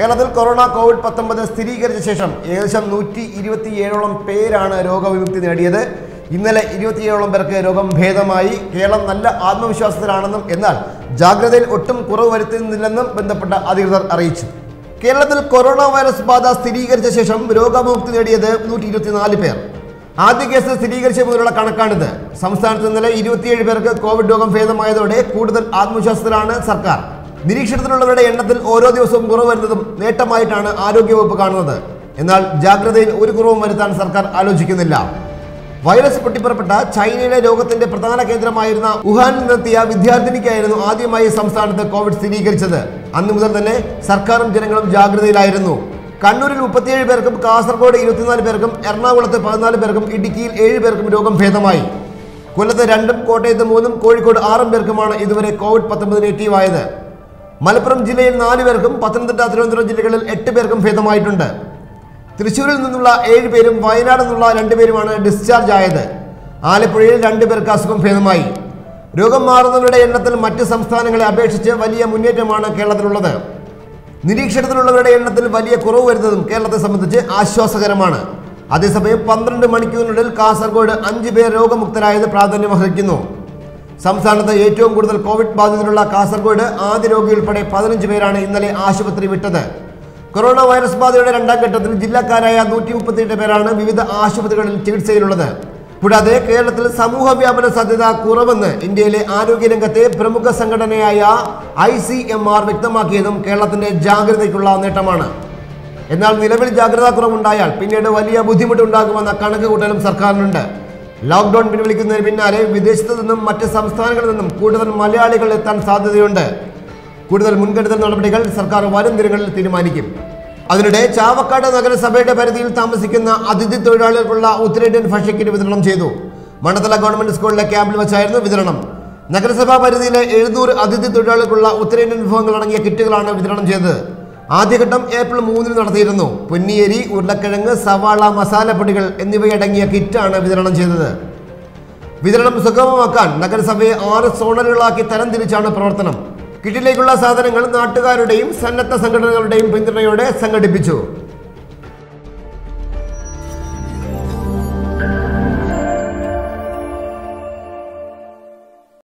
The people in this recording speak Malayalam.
കേരളത്തിൽ കൊറോണ കോവിഡ് പത്തൊമ്പത് സ്ഥിരീകരിച്ച ശേഷം ഏകദേശം നൂറ്റി ഇരുപത്തിയേഴോളം പേരാണ് രോഗവിമുക്തി നേടിയത്. ഇന്നലെ ഇരുപത്തിയേഴോളം പേർക്ക് രോഗം ഭേദമായി. കേരളം നല്ല ആത്മവിശ്വാസത്തിലാണെന്നും എന്നാൽ ജാഗ്രതയിൽ ഒട്ടും കുറവ് വരുത്തുന്നില്ലെന്നും ബന്ധപ്പെട്ട അധികൃതർ അറിയിച്ചു. കേരളത്തിൽ കൊറോണ വൈറസ് ബാധ സ്ഥിരീകരിച്ച ശേഷം രോഗമുക്തി നേടിയത് നൂറ്റി ഇരുപത്തിനാല് പേർ. ആദ്യ കേസ് സ്ഥിരീകരിച്ച മുതലുള്ള കണക്കാണിത്. സംസ്ഥാനത്ത് ഇന്നലെ ഇരുപത്തിയേഴ് പേർക്ക് കോവിഡ് രോഗം ഭേദമായതോടെ കൂടുതൽ ആത്മവിശ്വാസത്തിലാണ് സർക്കാർ. നിരീക്ഷണത്തിലുള്ളവരുടെ എണ്ണത്തിൽ ഓരോ ദിവസവും കുറവ് വരുന്നതും നേട്ടമായിട്ടാണ് ആരോഗ്യവകുപ്പ് കാണുന്നത്. എന്നാൽ ജാഗ്രതയിൽ ഒരു കുറവും വരുത്താൻ സർക്കാർ ആലോചിക്കുന്നില്ല. വൈറസ് പൊട്ടിപ്പുറപ്പെട്ട ചൈനയിലെ രോഗത്തിന്റെ പ്രധാന കേന്ദ്രമായിരുന്ന വുഹാനിൽ നിന്നെത്തിയ വിദ്യാർത്ഥിനിക്കായിരുന്നു ആദ്യമായി സംസ്ഥാനത്ത് കോവിഡ് സ്ഥിരീകരിച്ചത്. അന്നു മുതൽ തന്നെ സർക്കാരും ജനങ്ങളും ജാഗ്രതയിലായിരുന്നു. കണ്ണൂരിൽ മുപ്പത്തിയേഴ് പേർക്കും കാസർഗോഡ് ഇരുപത്തിനാല് പേർക്കും എറണാകുളത്ത് പതിനാല് പേർക്കും ഇടുക്കിയിൽ ഏഴ് പേർക്കും രോഗം ഭേദമായി. കൊല്ലത്ത് രണ്ടും കോട്ടയത്ത് മൂന്നും കോഴിക്കോട് ആറും പേർക്കുമാണ് ഇതുവരെ കോവിഡ് പത്തൊമ്പത് നെഗറ്റീവ് ആയത് മലപ്പുറം ജില്ലയിൽ നാല് പേർക്കും പത്തനംതിട്ട തിരുവനന്തപുരം ജില്ലകളിൽ എട്ട് പേർക്കും ഭേദമായിട്ടുണ്ട്. തൃശ്ശൂരിൽ നിന്നുള്ള ഏഴ് പേരും വയനാട് നിന്നുള്ള രണ്ട് പേരുമാണ് ഡിസ്ചാർജ് ആയത്. ആലപ്പുഴയിൽ രണ്ട് പേർക്ക് അസുഖം ഭേദമായി. രോഗം മാറുന്നവരുടെ എണ്ണത്തിൽ മറ്റ് സംസ്ഥാനങ്ങളെ അപേക്ഷിച്ച് വലിയ മുന്നേറ്റമാണ് കേരളത്തിലുള്ളത്. നിരീക്ഷണത്തിലുള്ളവരുടെ എണ്ണത്തിൽ വലിയ കുറവ് വരുന്നതും കേരളത്തെ സംബന്ധിച്ച് ആശ്വാസകരമാണ്. അതേസമയം പന്ത്രണ്ട് മണിക്കൂറിനുള്ളിൽ കാസർഗോഡ് അഞ്ച് പേർ രോഗമുക്തരായത് പ്രാധാന്യം പ്രാധാന്യമർഹിക്കുന്നു സംസ്ഥാനത്ത് ഏറ്റവും കൂടുതൽ കോവിഡ് ബാധിതരുള്ള കാസർഗോഡ് ആദ്യ രോഗി ഉൾപ്പെടെ പതിനഞ്ച് പേരാണ് ഇന്നലെ ആശുപത്രി വിട്ടത്. കൊറോണ വൈറസ് ബാധയുടെ രണ്ടാം ഘട്ടത്തിൽ ജില്ലക്കാരായ നൂറ്റി മുപ്പത്തിയെട്ട് പേരാണ് വിവിധ ആശുപത്രികളിൽ ചികിത്സയിലുള്ളത്. കൂടാതെ കേരളത്തിൽ സമൂഹ വ്യാപന സാധ്യത കുറവെന്ന് ഇന്ത്യയിലെ ആരോഗ്യരംഗത്തെ പ്രമുഖ സംഘടനയായ ഐ സി എം ആർ വ്യക്തമാക്കിയതും കേരളത്തിന്റെ ജാഗ്രതയ്ക്കുള്ള നേട്ടമാണ്. എന്നാൽ നിലവിൽ ജാഗ്രതാ കുറവുണ്ടായാൽ പിന്നീട് വലിയ ബുദ്ധിമുട്ടുണ്ടാകുമെന്ന കണക്ക് കൂട്ടലും സർക്കാരിനുണ്ട്. ലോക്ക്ഡൌൺ പിൻവലിക്കുന്നതിന് പിന്നാലെ വിദേശത്തു നിന്നും മറ്റ് സംസ്ഥാനങ്ങളിൽ നിന്നും കൂടുതൽ മലയാളികൾ എത്താൻ സാധ്യതയുണ്ട്. കൂടുതൽ മുൻകരുതൽ നടപടികൾ സർക്കാർ വരും ദിനങ്ങളിൽ തീരുമാനിക്കും. അതിനിടെ ചാവക്കാട് നഗരസഭയുടെ പരിധിയിൽ താമസിക്കുന്ന അതിഥി തൊഴിലാളികൾക്കുള്ള ഉത്തരേന്ത്യൻ ഭക്ഷ്യക്കിറ്റ് വിതരണം ചെയ്തു. മണ്ഡല ഗവൺമെന്റ് സ്കൂളിലെ ക്യാമ്പിൽ വെച്ചായിരുന്നു വിതരണം. നഗരസഭാ പരിധിയിലെ എഴുന്നൂറ് അതിഥി തൊഴിലാളികൾക്കുള്ള ഉത്തരേന്ത്യൻ വിഭവങ്ങൾ അടങ്ങിയ കിറ്റുകളാണ് വിതരണം ചെയ്തത്. ആദ്യഘട്ടം ഏപ്രിൽ മൂന്നിന് നടത്തിയിരുന്നു. പൊന്നിയേരി ഉരുളക്കിഴങ്ങ് സവാള മസാലപ്പൊടികൾ എന്നിവയടങ്ങിയ കിറ്റാണ് വിതരണം ചെയ്തത്. വിതരണം സുഗമമാക്കാൻ നഗരസഭയെ ആറ് സോണലുകളാക്കി തരംതിരിച്ചാണ് പ്രവർത്തനം. കിറ്റിലേക്കുള്ള സാധനങ്ങൾ നാട്ടുകാരുടെയും സന്നദ്ധ സംഘടനകളുടെയും പിന്തുണയോടെ സംഘടിപ്പിച്ചു.